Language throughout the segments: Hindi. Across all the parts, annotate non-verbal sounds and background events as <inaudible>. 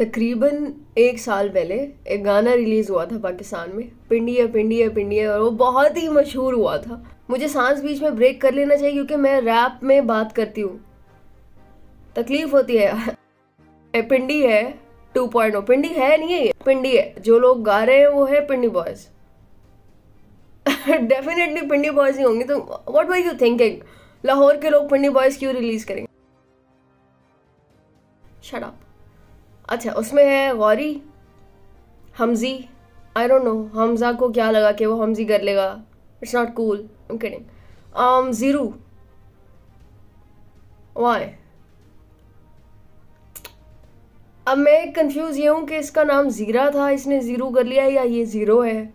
तकरीबन एक साल पहले एक गाना रिलीज़ हुआ था पाकिस्तान में पिंडी है पिंडी है पिंडी और वो बहुत ही मशहूर हुआ था। मुझे सांस बीच में ब्रेक कर लेना चाहिए क्योंकि मैं रैप में बात करती हूँ। तकलीफ़ होती है पिंडी है टू पॉइंट ओ पिंडी है नहीं है पिंडी है। जो लोग गा रहे हैं वो है Pindi boys definitely <laughs> Pindi boys ही होंगे तो what were you thinking Lahore के लोग पिंडी बॉयज़ क्यों रिलीज़ करेंगे? अप अच्छा उसमें है गौरी? हमजी? आई डोंट नो हमजा को क्या लगा कि वो हमजी कर लेगा? इट्स नॉट कूल आई ज़ीरू वाई अब मैं कंफ्यूज ये हूँ कि इसका नाम ज़ीरा था इसने ज़ीरो कर लिया या ये ज़ीरो है?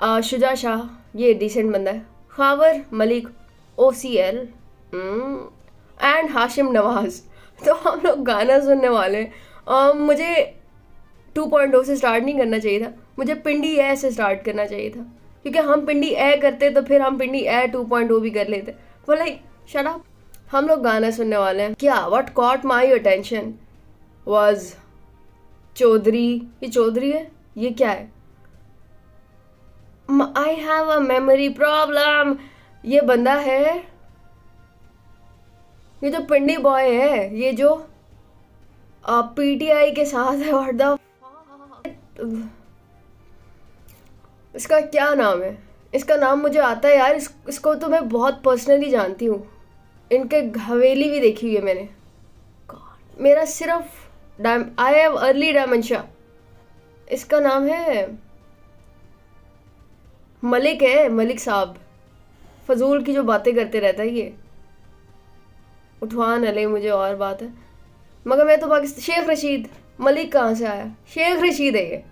आ, शुजा शाह ये डिसेंट बंदा है। Khawar Malik O C L and Hashim Nawaz तो हम लोग गाना सुनने वाले हैं। मुझे 2.0 से स्टार्ट नहीं करना चाहिए था। मुझे पिंडी ए से स्टार्ट करना चाहिए था। क्योंकि हम पिंडी ए करते तो फिर हम पिंडी ए 2.0 भी कर लेते। लाइक शट हम लोग गाना सुनने वाले हैं। क्या? What caught my attention was Chaudhry. ये चौधरी है? ये क्या है? I have a memory problem ये बंदा है ये जो पिंडी बॉय है ये जो पीटीआई के साथ है द इसका क्या नाम है? इसका नाम मुझे आता है यार इस, इसको तो मैं बहुत पर्सनली जानती हूँ। इनके हवेली भी देखी हुई है मैंने। मेरा सिर्फ़ आई हैव अर्ली डायमेंशा इसका नाम है मलिक है मलिक साहब। फजूल की जो बातें करते रहता है ये। उठवान ले मुझे और बात है। मगर मैं तो पाकिस्तान शेख रशीद, मलिक कहाँ से आया? शेख रशीद है ये।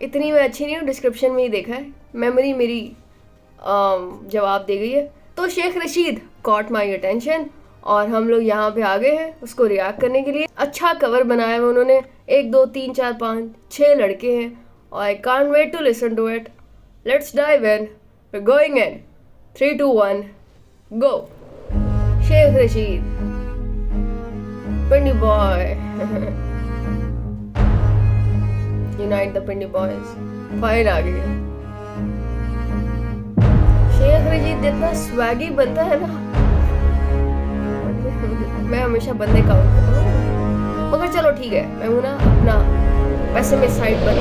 इतनी मैं अच्छी नहीं हूँ डिस्क्रिप्शन में ही देखा है। मेमोरी मेरी जवाब दे गई है। तो Sheikh Rashid caught my attention और हम लोग यहाँ पे आ गए हैं उसको रिएक्ट करने के लिए। अच्छा कवर बनाया है उन्होंने। एक, दो, तीन, चार, पाँच छः लड़के हैं और I can't wait to listen to it let's dive in going in three two one go Sheikh Rashid Pindi boy unite the Pindi boys fine आ गई। शेख रशीद जितना स्वैगी बनता है ना, मैं हमेशा बंदे काउंट करता हूँ मगर चलो ठीक है, मैं हूँ ना अपना पैसे में साइड बन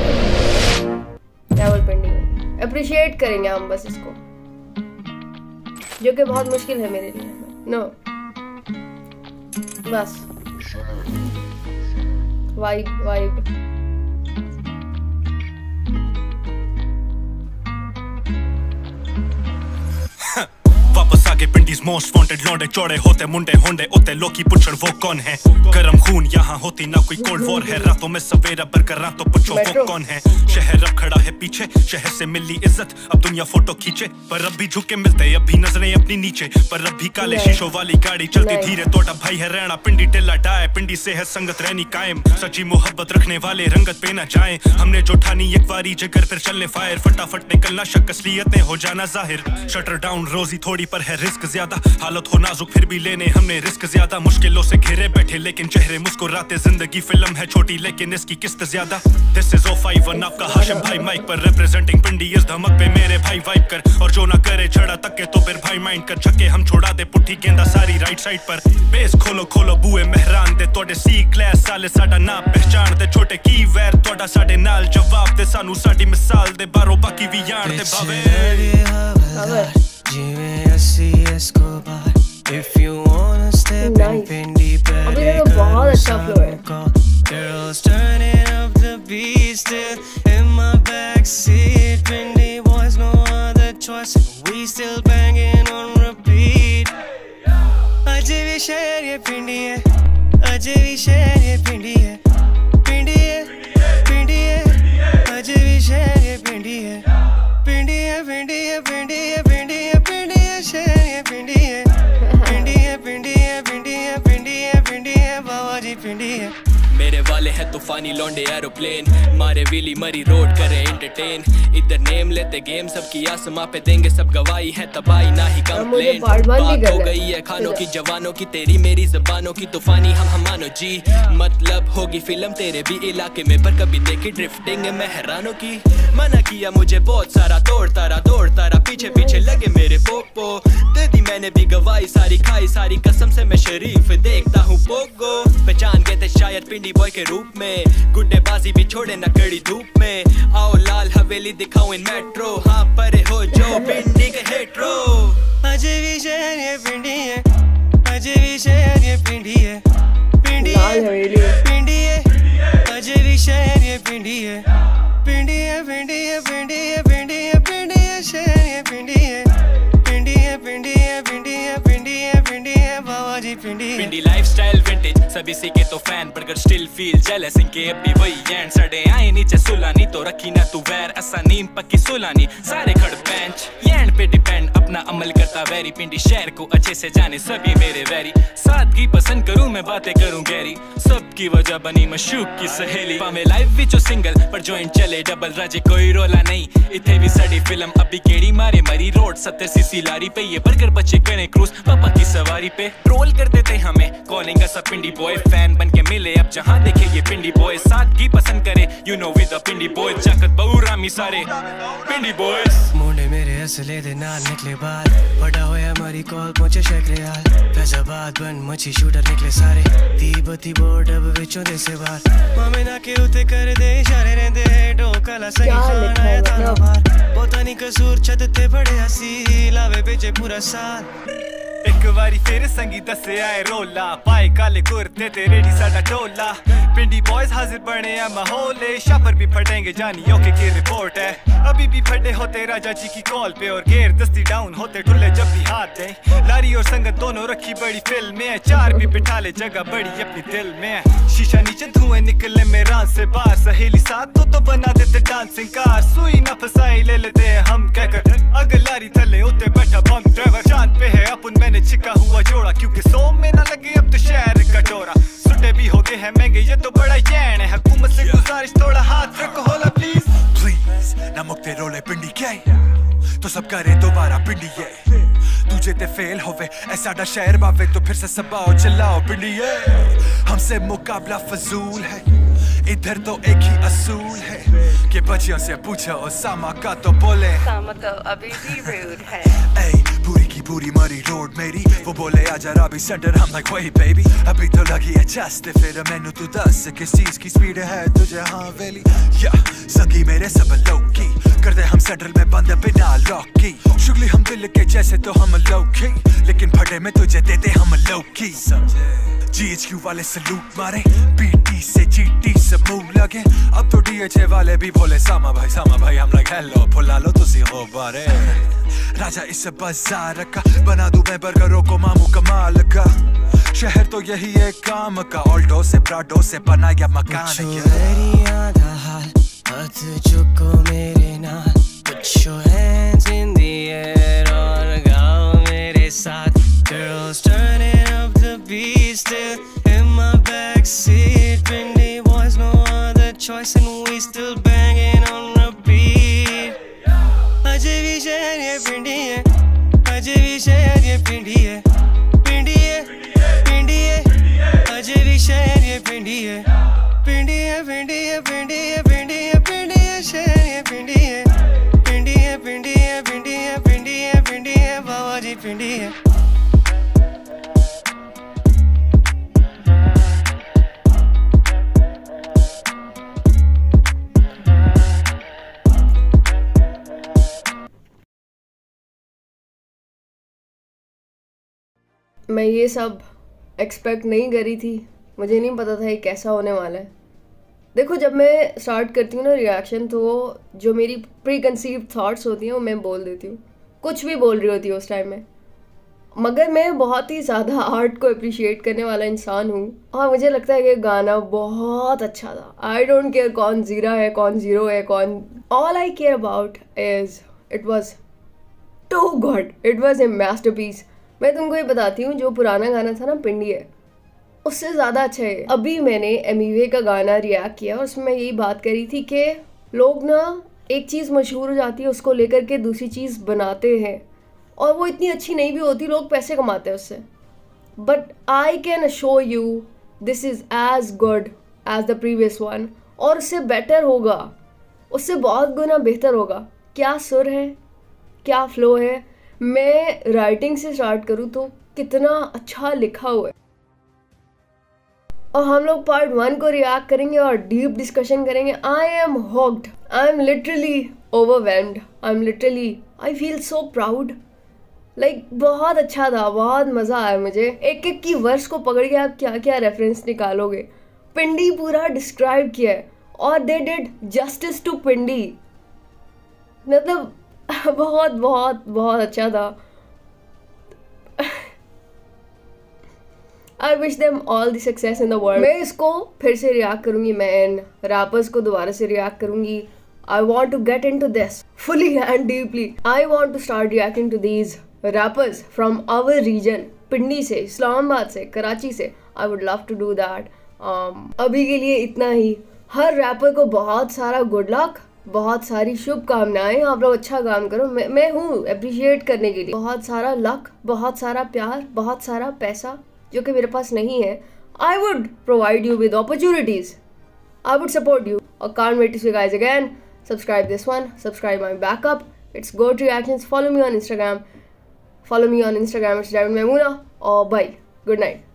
रावल पिंडी अप्रिशिएट करेंगे हम बस इसको, जो कि बहुत मुश्किल है मेरे लिए। नो बस वाइब वाइब आगे पिंडीज मोस्ट वांटेड लौंडे चौड़े होते मुंडे होंडे ओते लोकी पुछड़ वो कौन है? गरम खून यहाँ होती ना कोई कोल्ड वॉर है। रातों में सवेरा बरकर रातों पूछो वो कौन है? शहर अब खड़ा है पीछे शहर से मिली इज़्ज़त अब दुनिया फ़ोटो खींचे। पर अब भी झुके मिलते अभी नज़रें अपनी नीचे। पर अब भी काले शीशो वाली गाड़ी चलती धीरे तोटा भाई है रहना पिंडी टेला डाय पिंडी से है संगत रहनी कायम। सची मोहब्बत रखने वाले रंगत पे ना जाए। हमने जो ठानी एक बारी जगर फिर चलने फायर फटाफट निकलना शक असलियतें हो जाना ज़ाहिर। शटर डाउन रोजी थोड़ी पर है रिस्क ज़्यादा। हालत हो नाजुक फिर भी लेने हमने रिस्क ज़्यादा। मुश्किलों से घिरे बैठे लेकिन चेहरे मुस्कुराते। ज़िंदगी फ़िल्म है छोटी लेकिन इसकी किस्त ज़्यादा। This is O five one आपका हाशिम भाई माइक पर रिप्रेजेंटिंग पिंडी इस धमक पे मेरे भाई वाइप कर। और जो ना करे छड़ा तक के तो फिर भाई माइंड कर। छक्के हम छोड़ा दे पुट्ठी गेंदा सारी राइट साइड पर। बेस खोलो खोलो बुए मेहरान दे। तोड़े सी क्लास साले साडा ना पहचान दे। छोटे की वैर तोड़ा साडे नाल। जवाब दे सानू साडी मिसाल दे। बारो बाकी भी यार दे भावे। Pablo Escobar If you wanna step nice. in, deep, अभी go बहुत अच्छा फ्लो तूफानी लौंडे एरोप्लेन मारे विली मरी रोड करे एंटरटेन इधर नेम लेते गेम सबकी आसमां पे देंगे सब गवाही है तबाही ना ही कंप्लेन बात हो गई है खानों की जवानों की तेरी मेरी जबानों की तूफानी हम हम मानो जी। मतलब होगी फ़िल्म तेरे भी इलाके में पर कभी देखी ड्रिफ्टिंग मैं हैरानों की। मना किया मुझे बहुत सारा तोड़ तारा दौड़ तारा पीछे पीछे लगे मेरे पोपो। दे दी मैंने भी गवाही सारी खाई सारी कसम से मैं शरीफ देखता हूँ पोगो। पहचान गए थे शायद पिंडी बॉय के रूप में। गुड्डेबाजी भी छोड़े न कड़ी धूप में। आओ लाल हवेली दिखाओ इन मेट्रो हाँ पर हो जो पिंडी सभी सीखे तो फ़ैन पर स्टिल फील जेलस इनके अब भी वही एंड सड़े आए नीचे सुलानी तो रखी ना तू वैर। असा नीम पक्की सुलानी, सारे खड़ बेंच एंड पे डिपेंड अपना अमल करता वेरी। पिंडी शहर को अच्छे से जाने सभी मेरे वेरी। सादगी पसंद करूँ मैं, बातें करूँ गहरी। सबकी वजह बनी मशूक की सहेली। पावे लाइव विचो सिंगल पर जॉइंट चले डबल राजे कोई रोला नहीं, इथे भी सड़ी फ़िल्म। अभी केड़ी मारे मरी रोड सत्तर सीसी लारी पे ये बर्गर बच्चे करें क्रूज पापा की सवारी पे ट्रोल करते थे हमें। Calling us Pindi boy fan बन के मिले। अब जहाँ देखे ये पिंडी बॉय सादगी पसंद करे। You know with Pindi boy जाकत बहु रामी सारे। पिंडी बॉयज़ मुंडे मेरे असले दे नाल निकले बाल। बड़ा होया हमारी कॉल पहुँचे शेखरियाल। फैजाबाद बन मच्छी शूटर निकले सारे। दी बोर्ड अब विचों दे से बाहर मामे ना के उते कर दे इशारे रहंदे ढोकला सही क्या है मतलब? बाहर पता नहीं कसूर छत ते बड़े हसी लावे बेचे पूरा साल। ਇੱਕ ਵਾਰੀ ਫਿਰ ਸੰਗੀ ਦੱਸਿਆ ਏ ਰੋਲਾ ਪਾਏ ਕਾਲੇ ਕੁਰਤੇ ਤੇ ਰੇਡੀ ਸਾਡਾ ਟੋਲਾ ਪਿੰਡੀ बॉयज हाजिर बने हैं माहौल है शापर भी फटेंगे जानियों के की रिपोर्ट है अभी भी फटे होते राजा जी की कॉल पे और गेर दस्ती डाउन होते ठुल्ले जब भी हाथ दें लारी और संगत दोनों रखी बड़ी फिल्म में चार भी बिठा ले जगह बड़ी अपनी दिल में शीशा नीचे धुएं निकले मेरा से बाहर सहेली साथ तो तो बना देते डांसिंग कार सुई ना फसाई ले लेते हैं हम कहकर अगर लारी थले उते बैठा बम ड्राइवर चांद पे है अपन मैंने छिका हुआ जोड़ा क्योंकि सो में ना लगे अब तो शहर कटोरा सुटे भी हो गए हैं महँगे ये तो बड़ा यैन है। हुकूमत से गुजारिश थोड़ा हाथ रखो होला प्लीज़ प्लीज़ ना मुक्ते रोले पिंडी के तो सब करे दोबारा पिंडी ये तुझे ते फेल होवे ऐसा डा शहर बावे तो फिर से सबाओ चिल्लाओ पिंडी ये हमसे मुकाबला फजूल है इधर तो एक ही असूल है कि बच्चियों से पूछो ओसामा का तो बोले। सामा तो अभी भी रूड है। Ey, पूरी की पूरी मरी रोड मेरी। वो बोले आ जरा भी सेंटर हम लाइक वही बेबी अभी तो लगी है चस्ट फिर मैनू तू दस किस चीज़ की स्पीड है तुझे हाँ वेली या संगी मेरे सब लौकी करते हम सेंट्रल में बंद बिना लॉक की शुगली हम दिल के जैसे तो हम लौकी लेकिन फटे में तुझे देते हम लौकी समझे? जीएचक्यू वाले सलूट मारे। पीटी से जीटी से मूव लगे। अब तो डीएचए वाले भी बोले सामा भाई सामा भाई हम लगे हेलो फुला लो तुसी हो बारे। राजा इस बाज़ार का बना दूँ मैं बर्गरों को मामू कमाल का। शहर तो यही है काम का ऑल्टो से प्राडो से बनाया मकान हाल हाथ चुको मेरे नाल। Put your hands choice and we still banging on repeat. beat Acı bir şehir ye pindiye Acı bir şehir ye pindiye मैं ये सब एक्सपेक्ट नहीं करी थी। मुझे नहीं पता था ये कैसा होने वाला है। देखो, जब मैं स्टार्ट करती हूँ ना रिएक्शन तो जो मेरी प्री कंसीव थाट्स होती हैं, वो मैं बोल देती हूँ। कुछ भी बोल रही होती है उस टाइम में। मगर मैं बहुत ही ज़्यादा आर्ट को अप्रिशिएट करने वाला इंसान हूँ। और मुझे लगता है कि गाना बहुत अच्छा था। आई डोंट केयर कौन ज़ीरा है, कौन ज़ीरो है, कौन all I care about is it was too good it was a masterpiece मैं तुमको ये बताती हूँ, जो पुराना गाना था ना, पिंडी है। उससे ज़्यादा अच्छा है। अभी मैंने एम का गाना रिएक्ट किया और उसमें मैं यही बात करी थी कि लोग ना एक चीज़ मशहूर हो जाती है, उसको लेकर के दूसरी चीज़ बनाते हैं। और वो इतनी अच्छी नहीं भी होती, लोग पैसे कमाते हैं उससे। But I can show you this is as good as the previous one और उससे बेटर होगा। उससे बहुत गुना बेहतर होगा। क्या सुर है? क्या फ्लो है? मैं राइटिंग से स्टार्ट करूँ तो कितना अच्छा लिखा हुआ है। और हम लोग पार्ट वन को रिएक्ट करेंगे और डीप डिस्कशन करेंगे। I am hooked I am literally overwhelmed I am literally I feel so proud like बहुत अच्छा था, बहुत मज़ा आया मुझे। एक एक की वर्ष को पकड़ के आप क्या क्या रेफरेंस निकालोगे। पिंडी पूरा डिस्क्राइब किया है। और they did justice to Pindi मतलब <laughs> बहुत बहुत बहुत अच्छा था। I wish them all the success in the world मैं इसको फिर से रिएक्ट करूँगी, मैं इन रैपर्स को दोबारा से रिएक्ट करूँगी। I want to get into this fully and deeply I want to start reacting to these rappers from our region Pindi से इस्लामाबाद से कराची से. I would love to do that अभी के लिए इतना ही। हर रैपर को बहुत सारा गुड लक बहुत सारी शुभकामनाएँ। आप लोग अच्छा काम करो। मैं मैं हूँ अप्रिशिएट करने के लिए। बहुत सारा लक बहुत सारा प्यार, बहुत सारा पैसा, जो कि मेरे पास नहीं है। I would provide you with opportunities I would support you और can't wait to guys again subscribe this one subscribe my backup it's go to reactions follow me on Instagram follow me on Instagram it's diamond Maimoona और बाय गुड नाइट